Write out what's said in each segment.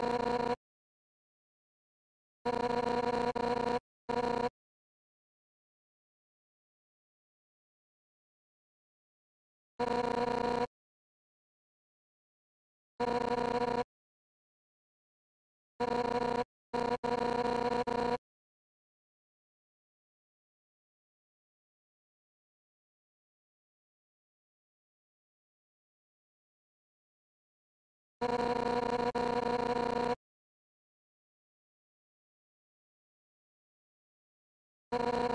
you you.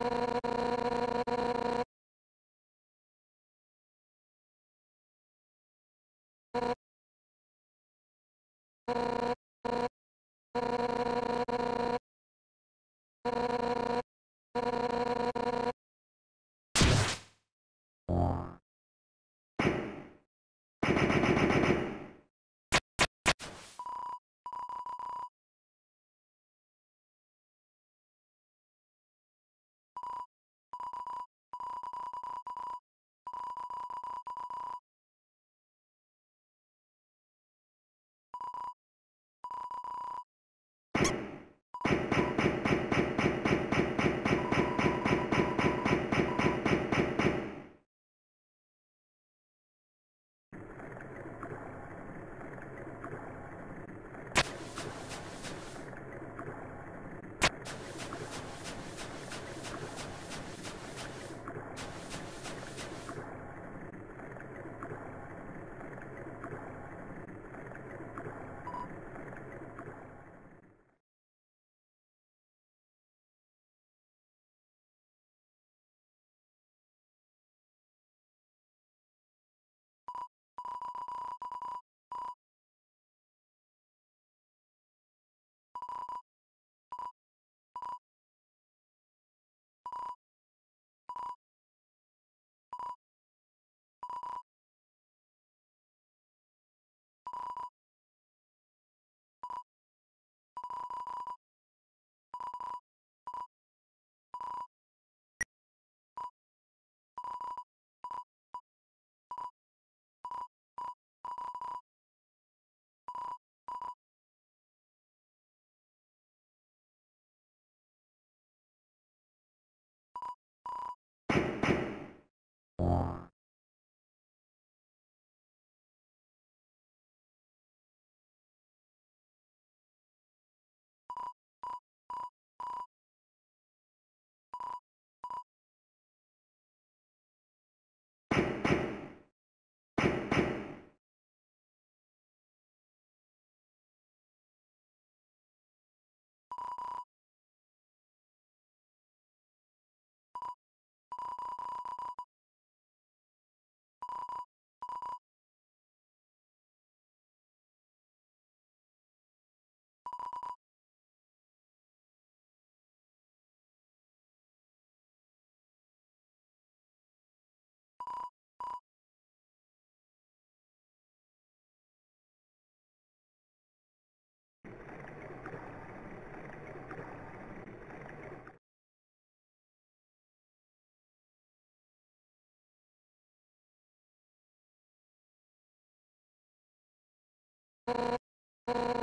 you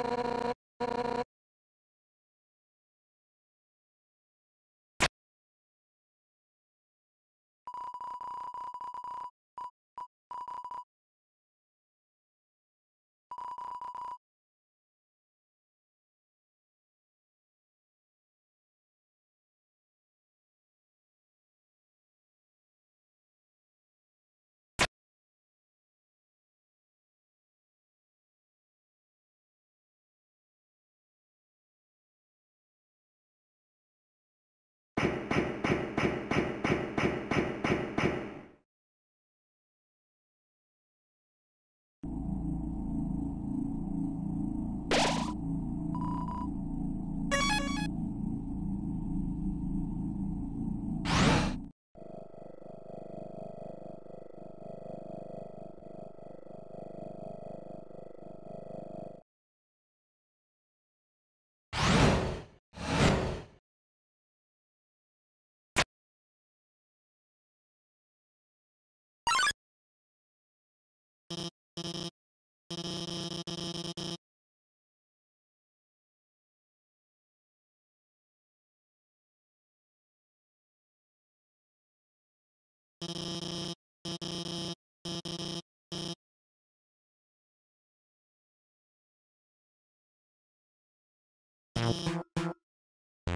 you